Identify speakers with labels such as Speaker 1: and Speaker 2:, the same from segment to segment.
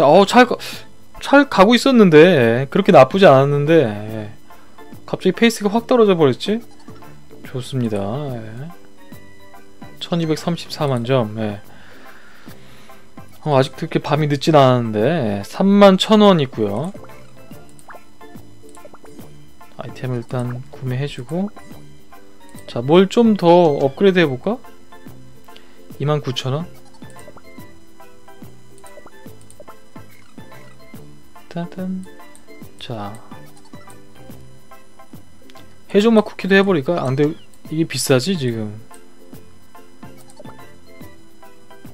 Speaker 1: 자, 어, 잘, 가- 잘 가고 있었는데, 그렇게 나쁘지 않았는데, 갑자기 페이스가 확 떨어져 버렸지? 좋습니다. 예. 1234만 점, 예. 어, 아직도 그렇게 밤이 늦진 않았는데, 3만 1000원 있고요 아이템을 일단 구매해주고, 자, 뭘 좀 더 업그레이드 해볼까? 29,000원? 따단. 자. 해적맛 쿠키도 해버릴까? 안 돼. 이게 비싸지, 지금.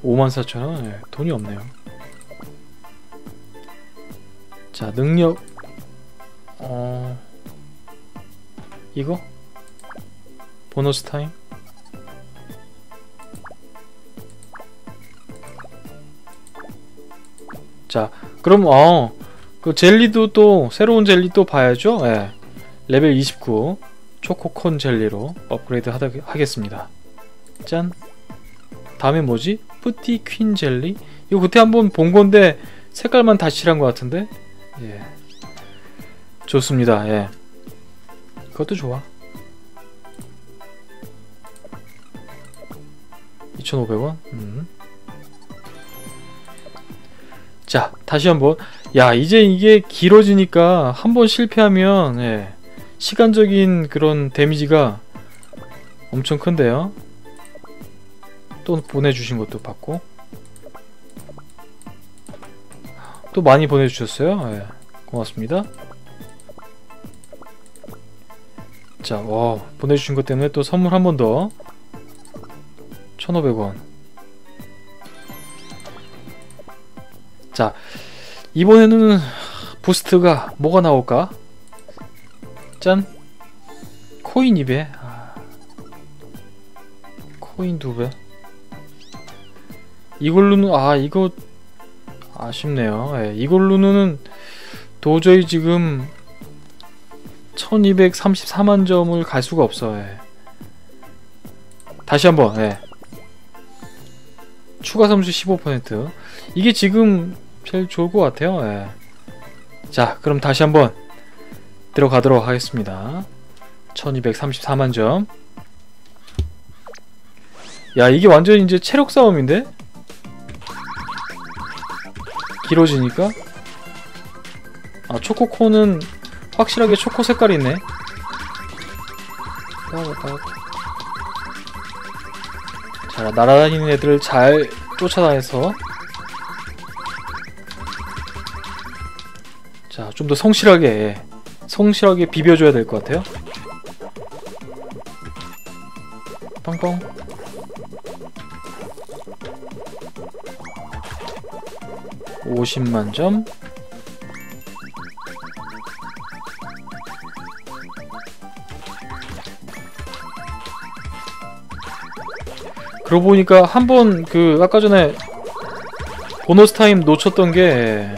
Speaker 1: 54,000원? 네, 돈이 없네요. 자, 능력. 어. 이거? 보너스 타임? 자, 그럼 어, 그 젤리도 또 새로운 젤리 또 봐야죠. 예. 레벨 29 초코콘 젤리로 업그레이드 하다, 하겠습니다. 짠. 다음에 뭐지? 뿌티 퀸 젤리? 이거 그때 한번 본 건데 색깔만 다시 칠한 것 같은데. 예. 좋습니다. 예. 그것도 좋아. 2,500원? 음. 자, 다시 한번. 야, 이제 이게 길어지니까 한번 실패하면 예, 시간적인 그런 데미지가 엄청 큰데요. 또 보내주신 것도 받고 또 많이 보내주셨어요. 예, 고맙습니다. 자, 와, 보내주신 것 때문에 또 선물 한 번 더. 1,500원. 자, 이번에는 부스트가 뭐가 나올까? 짠! 코인 2배. 아, 코인 2배. 이걸로는, 아, 이거 아쉽네요. 예, 이걸로는 도저히 지금 1234만 점을 갈 수가 없어. 예. 다시 한번, 예. 추가 점수 15% 이게 지금 제일 좋을 것 같아요. 예. 자 그럼 다시 한번 들어가도록 하겠습니다. 1234만 점 야 이게 완전 이제 체력 싸움인데? 길어지니까? 아 초코코는 확실하게 초코 색깔이 있네. 자, 날아다니는 애들을 잘 쫓아다녀서 좀 더 성실하게 성실하게 비벼줘야 될 것 같아요. 빵빵 (50만 점) 그러고 보니까 한 번 그 아까 전에 보너스 타임 놓쳤던 게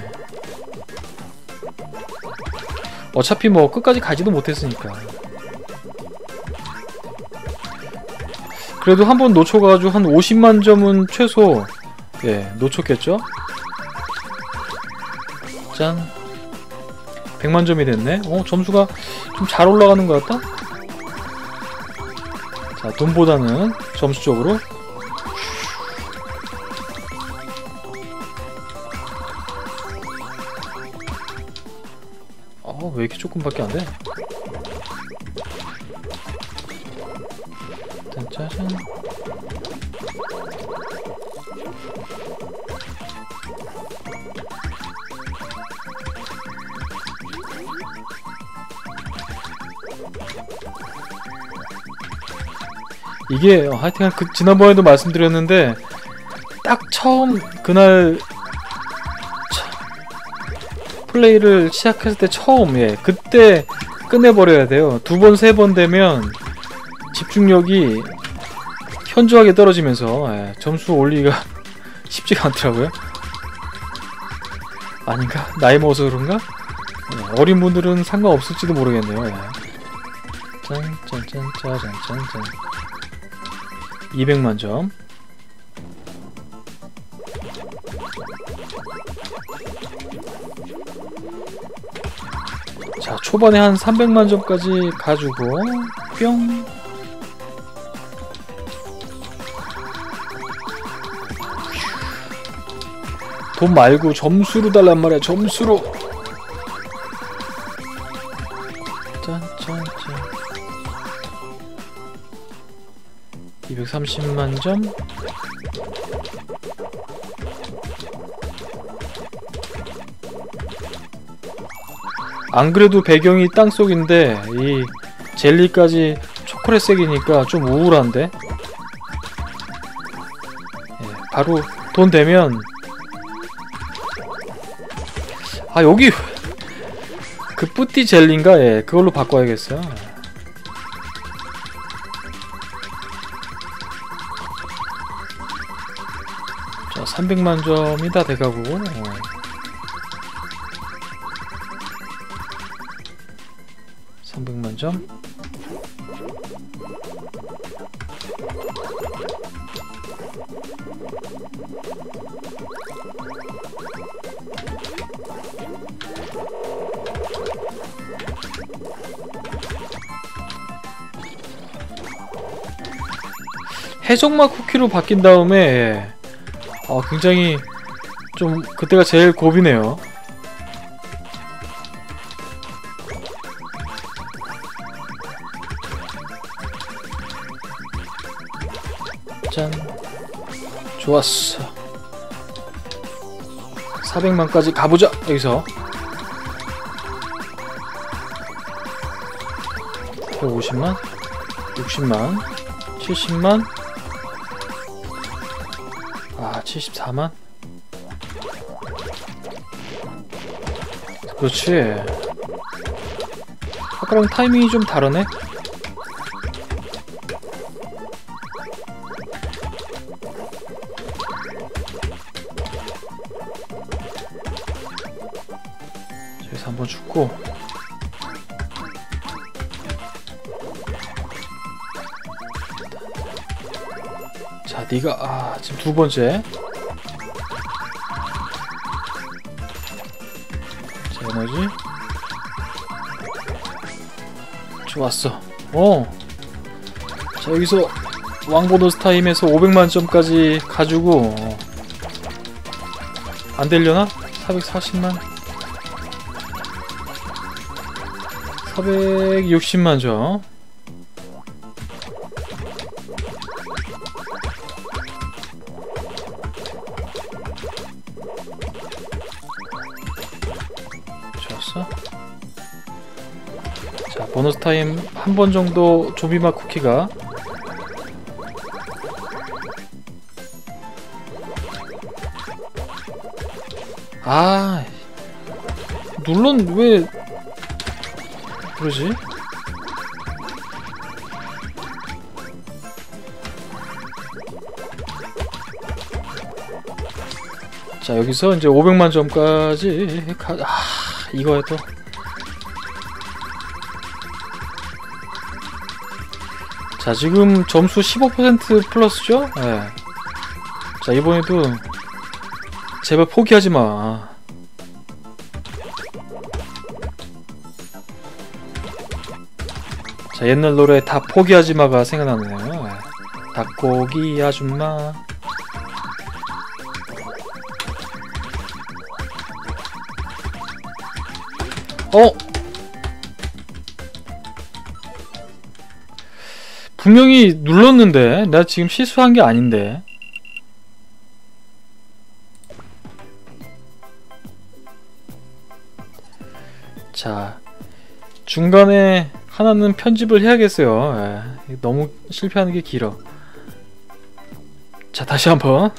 Speaker 1: 어차피 뭐 끝까지 가지도 못했으니까 그래도 한 번 놓쳐가지고 한 50만 점은 최소 예 놓쳤겠죠? 짠 100만 점이 됐네 어 점수가 좀 잘 올라가는 것 같다? 자 돈보다는 점수적으로 어, 왜 이렇게 조금밖에 안 돼? 짜잔. 이게 어, 하여튼 그 지난번에도 말씀드렸는데 딱 처음 그날 플레이를 시작했을 때 처음 예 그때 끝내버려야 돼요 두 번 세 번 되면 집중력이 현저하게 떨어지면서 예, 점수 올리기가 쉽지가 않더라고요 아닌가? 나이 먹어서 그런가? 예, 어린 분들은 상관없을지도 모르겠네요 예. 짠짠짠 짜잔짠짠 200만점 초반에 한 300만 점까지 가지고 뿅. 돈 말고 점수로 달란 말이야 점수로. 짠짠짠. 230만 점 안 그래도 배경이 땅속인데 이 젤리까지 초콜릿색이니까 좀 우울한데 예, 바로 돈 되면 아 여기 그 뿌띠 젤리인가? 예 그걸로 바꿔야겠어요 자 300만 점이 다 돼가고 어. 점. 해적맛 쿠키로 바뀐 다음에 어, 굉장히 좀 그때가 제일 고비네요 좋았어. 400만까지 가보자 여기서. 150만 60만 70만 아 74만? 그렇지. 아까랑 타이밍이 좀 다르네 네가 아 지금 두 번째. 자 에너지. 좋았어. 어자 여기서 왕보너스 타임에서 500만 점까지 가지고 어. 안 되려나? 440만? 460만 점 한 번 정도 조비맛 쿠키가 아 눌렀 왜 그러지? 자 여기서 이제 500만 점까지 가... 아 이거에 또 자, 지금 점수 15% 플러스죠? 예. 자, 이번에도 제발 포기하지 마. 자, 옛날 노래 다 포기하지 마가 생각나네요. 예. 닭고기 아줌마. 어? 분명히 눌렀는데 나 지금 실수한 게 아닌데. 자 중간에 하나는 편집을 해야겠어요. 예, 너무 실패하는 게 길어. 자 다시 한번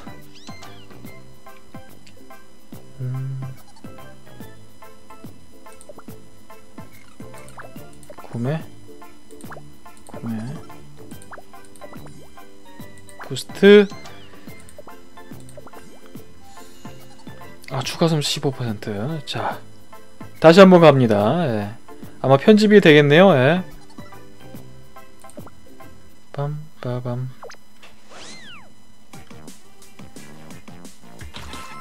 Speaker 1: 15% 아, 추가 점수 15%. 자, 다시 한번 갑니다. 예. 아마 편집이 되겠네요. 예. 빰, 빠밤.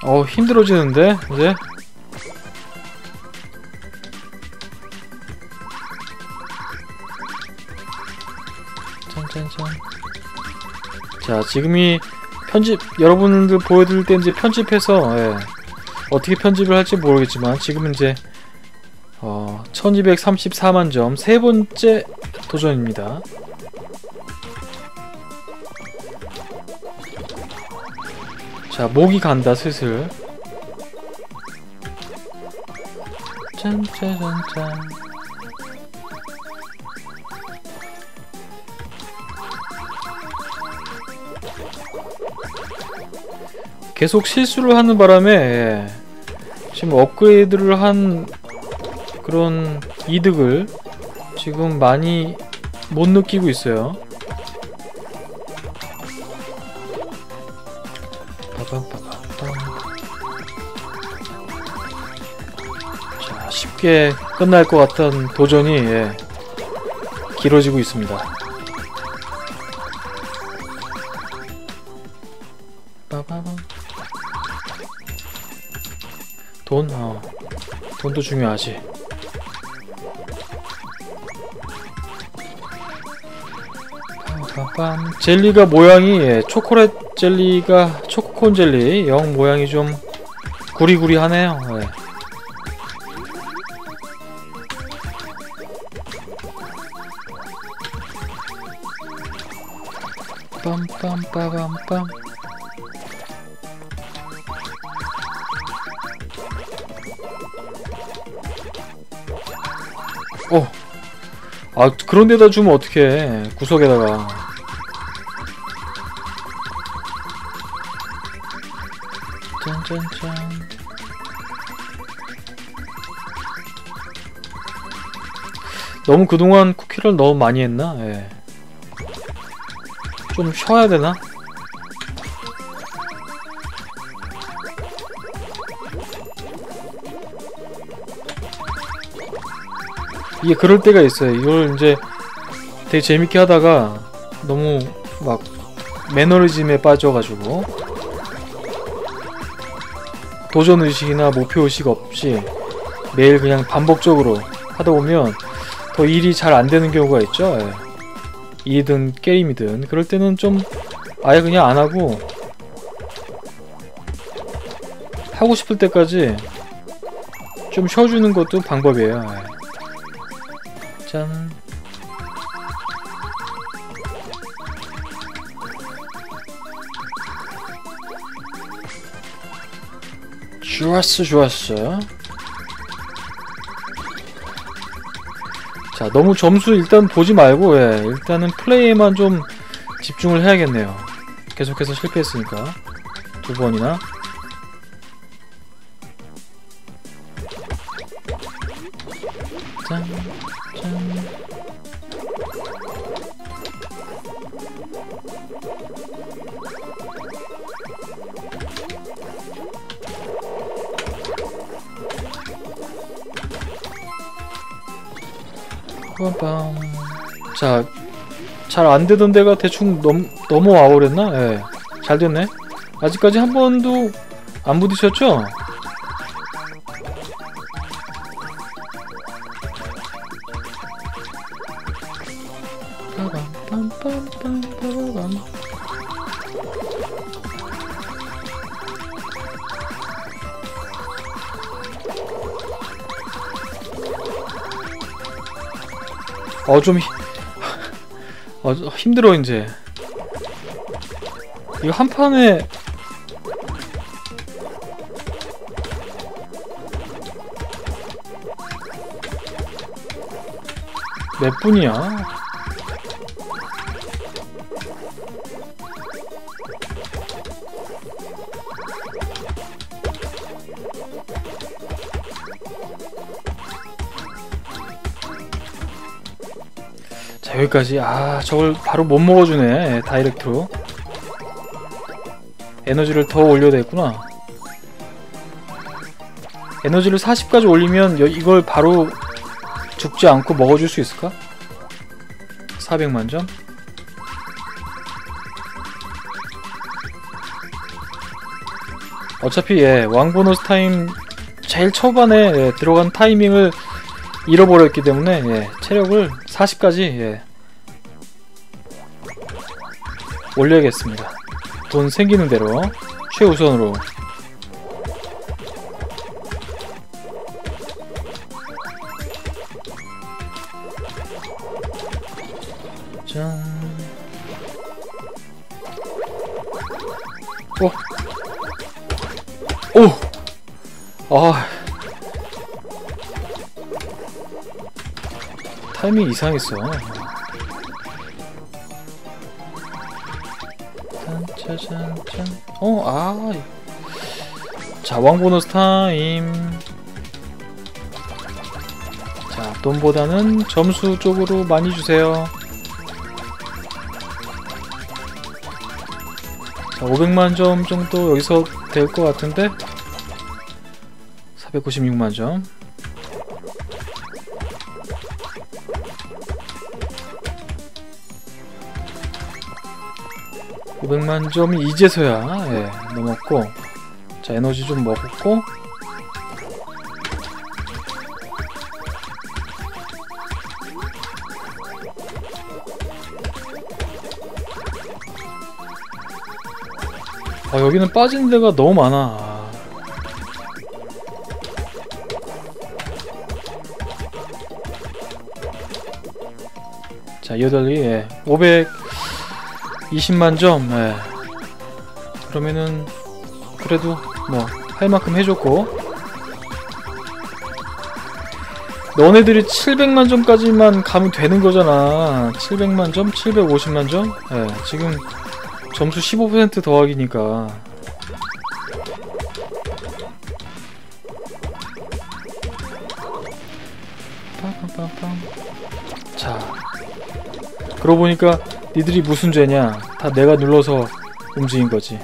Speaker 1: 어, 힘들어지는데, 이제. 지금이 편집 여러분들 보여드릴 때 이제 편집해서 예, 어떻게 편집을 할지 모르겠지만 지금은 이제 어, 1234만 점 세 번째 도전입니다. 자, 목이 간다 슬슬. 짠짜잔짠. 계속 실수를 하는 바람에 예, 지금 업그레이드를 한 그런 이득을 지금 많이 못 느끼고 있어요. 자, 쉽게 끝날 것 같던 도전이 예, 길어지고 있습니다. 돈, 어, 돈도 중요하지. 빠밤. 젤리가 모양이 예, 초콜릿 젤리가 초코콘 젤리 영 모양이 좀 구리구리하네요. 예. 어. 아 그런 데다 주면 어떡해 구석에다가 짠짠짠 너무 그동안 쿠키를 너무 많이 했나? 예. 좀 쉬어야 되나? 이게 그럴 때가 있어요. 이걸 이제 되게 재밌게 하다가 너무 막 매너리즘에 빠져가지고 도전 의식이나 목표 의식 없이 매일 그냥 반복적으로 하다 보면 더 일이 잘 안 되는 경우가 있죠. 예. 일이든 게임이든 그럴 때는 좀 아예 그냥 안 하고 하고 싶을 때까지 좀 쉬어주는 것도 방법이에요. 예. 짠. 좋았어, 좋았어. 자, 너무 점수 일단 보지 말고, 예, 일단은 플레이에만 좀 집중을 해야겠네요. 계속해서 실패했으니까. 두 번이나. 빠밤. 자, 잘 안 되던 데가 대충 넘, 넘어와 버렸나? 예. 잘 됐네. 아직까지 한 번도 안 부딪혔죠? 어, 좀, 히- 어, 좀 힘들어, 이제. 이거 한 판에, 몇 분이야? 자 여기까지 아 저걸 바로 못 먹어주네 다이렉트로 에너지를 더 올려야 되겠구나 에너지를 40까지 올리면 여- 이걸 바로 죽지 않고 먹어줄 수 있을까? 400만점? 어차피 예, 왕보너스 타임 제일 초반에 예, 들어간 타이밍을 잃어버렸기 때문에 예, 체력을 40까지 예, 올려야겠습니다. 돈 생기는 대로 최우선으로 짠. 오. 오. 아. 타이밍 이상했어. 짠짜잔짠. 어, 아. 자, 왕 보너스 타임. 자, 돈보다는 점수 쪽으로 많이 주세요. 자, 500만 점 정도 여기서 될 것 같은데 496만 점. (500만) 점이 이제서야 예, 넘었고 자 에너지 좀 먹었고 아 여기는 빠지는 데가 너무 많아 자 여덟이 예. 520만 점 예. 그러면은 그래도 뭐 할 만큼 해줬고 너네들이 700만 점까지만 가면 되는 거잖아 700만 점? 750만 점? 예, 지금 점수 15% 더하기니까 빰빰빰빰. 자 그러고 보니까 니들이 무슨 죄냐 다 내가 눌러서 움직인 거지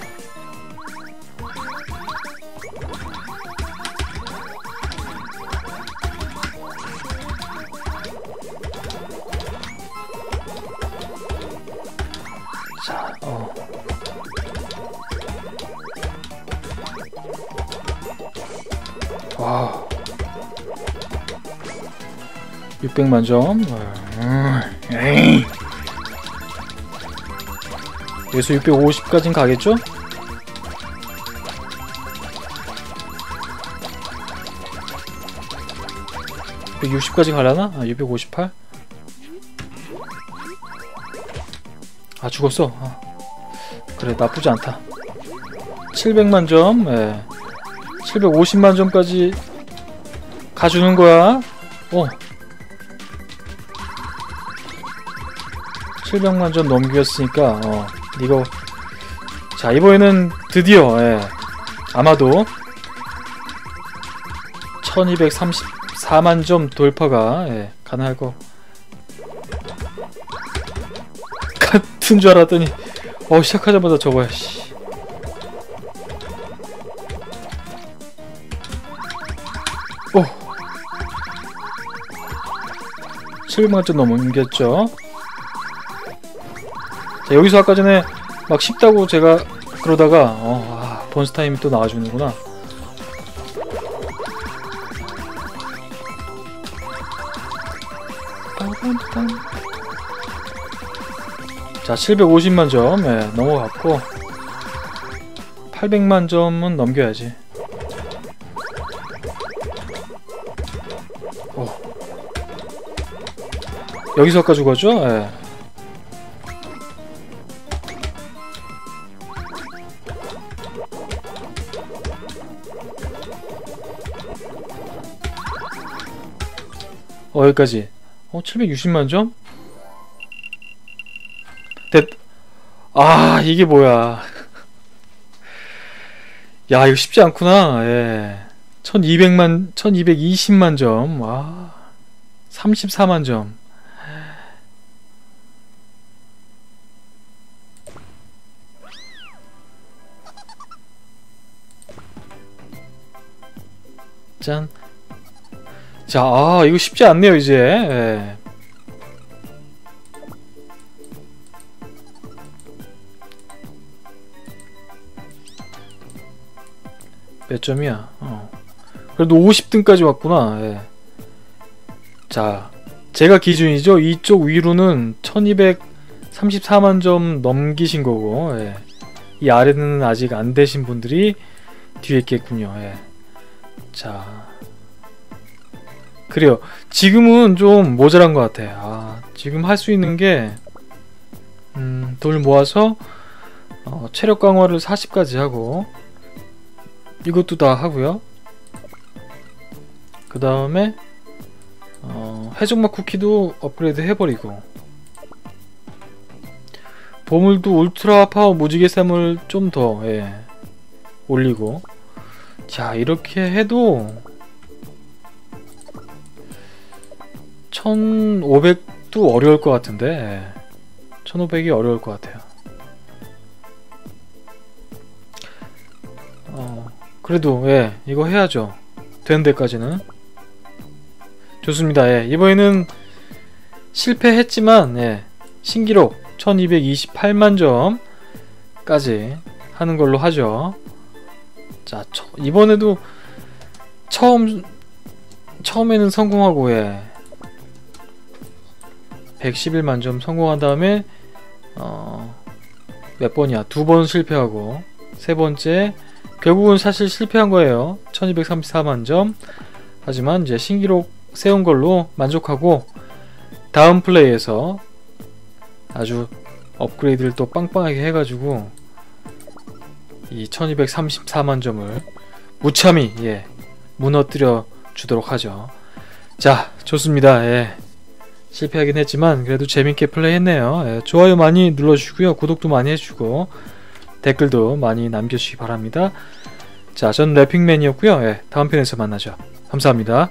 Speaker 1: 자, 어. 와. 600만 점. 음, 에이. 여기서 650까진 가겠죠? (660까지) 가려나? 아, 658? 아 죽었어 아. 그래 나쁘지 않다 700만 점 예. 750만 점까지 가주는 거야 어 700만 점 넘겼으니까 어 이거 자 이번에는 드디어 예. 아마도 1234만 점 돌파가 예, 가능할 거 같은 줄 알았더니 어 시작하자마자 저거야 씨. 오 700만 점 넘겼죠 자 여기서 아까 전에 막 쉽다고 제가 그러다가 어, 아, 번스 타임이 또 나와주는구나 자 750만 점 예, 넘어갔고 800만 점은 넘겨야지 오. 여기서 까지 가죠? 예. 어 여기까지 어 760만 점? 됐. 아 이게 뭐야 야 이거 쉽지 않구나 예 1200만 1220만 점 와 34만 점 짠. 자, 아, 이거 쉽지 않네요, 이제. 예. 몇 점이야? 어. 그래도 50등까지 왔구나. 예. 자, 제가 기준이죠. 이쪽 위로는 34만 점 넘기신 거고 예. 이 아래는 아직 안 되신 분들이 뒤에 있겠군요. 예. 자 그래요. 지금은 좀 모자란 것 같아. 아, 지금 할 수 있는 게 음, 돌 모아서 어, 체력 강화를 40까지 하고 이것도 다 하고요. 그 다음에 어, 해적막 쿠키도 업그레이드 해버리고 보물도 울트라 파워 무지개 샘을 좀더 예, 올리고 자 이렇게 해도 1500도 어려울 것 같은데 예. 1500이 어려울 것 같아요. 어, 그래도 예 이거 해야죠. 되는 데까지는. 좋습니다 예. 이번에는 실패했지만 예 신기록 1228만 점까지 하는 걸로 하죠. 자 처, 이번에도 처음 처음에는 성공하고 예 111만 점 성공한 다음에 어, 몇 번이야? 두 번 실패하고 세 번째 결국은 사실 실패한 거예요. 1234만 점. 하지만 이제 신기록 세운 걸로 만족하고 다음 플레이에서 아주 업그레이드를 또 빵빵하게 해가지고 이 1234만 점을 무참히 예 무너뜨려 주도록 하죠. 자 좋습니다. 예 실패하긴 했지만 그래도 재밌게 플레이했네요. 예, 좋아요 많이 눌러주시고요. 구독도 많이 해주고 댓글도 많이 남겨주시기 바랍니다. 자 전 래핑맨이었고요. 예, 다음 편에서 만나죠. 감사합니다